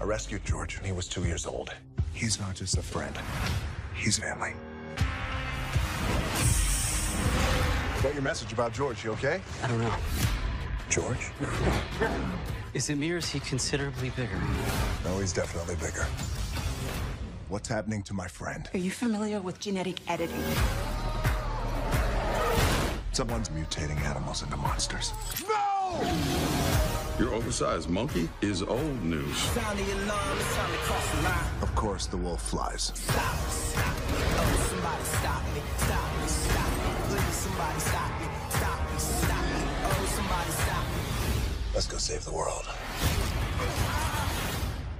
I rescued George when he was two years old. He's not just a friend, he's family. Got your message about George, you okay? I don't know. George? Is Amir, is he considerably bigger? No, he's definitely bigger. What's happening to my friend? Are you familiar with genetic editing? Someone's mutating animals into monsters. Your oversized monkey is old news. Sound the alarm, it's time to cross the line. Of course, the wolf flies. Stop, stop. Oh, somebody stop me. Stop me, stop me. Please, somebody stop me. Stop me, stop me. Oh, somebody stop me. Let's go save the world.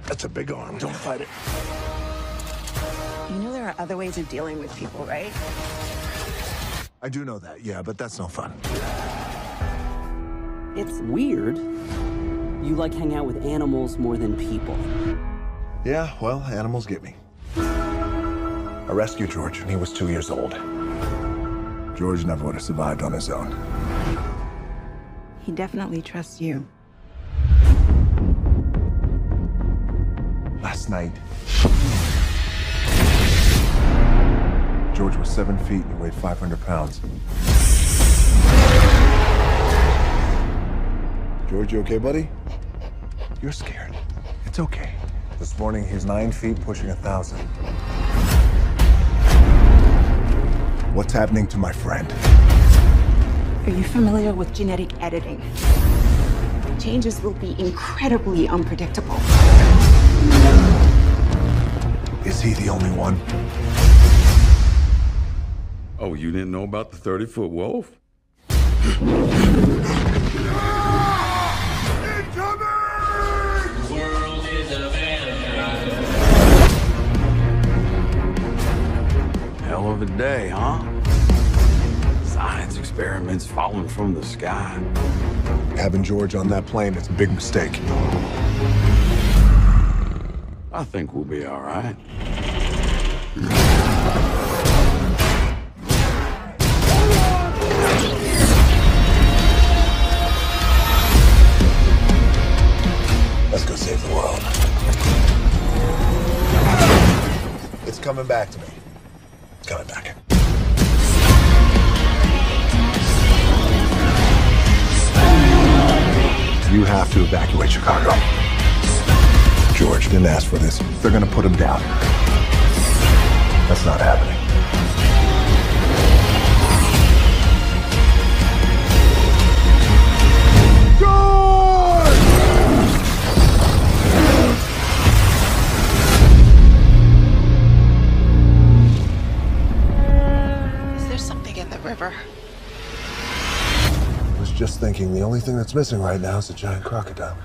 That's a big arm. Don't fight it. You know there are other ways of dealing with people, right? I do know that, yeah, but that's no fun. It's weird. You like hang out with animals more than people. Yeah, well, animals get me. I rescued George when he was two years old. George never would have survived on his own. He definitely trusts you. Last night, George was seven feet and he weighed 500 pounds. George, you okay, buddy? You're scared. It's okay. This morning, he's nine feet, pushing a thousand. What's happening to my friend? Are you familiar with genetic editing? Changes will be incredibly unpredictable. Is he the only one? Oh, you didn't know about the 30 foot wolf? of a day, huh? Science experiments falling from the sky. Having George on that plane is a big mistake. I think we'll be all right. Let's go save the world. It's coming back to me. Coming back. You have to evacuate Chicago. George didn't ask for this. They're gonna put him down. That's not happening. just thinking the only thing that's missing right now is a giant crocodile.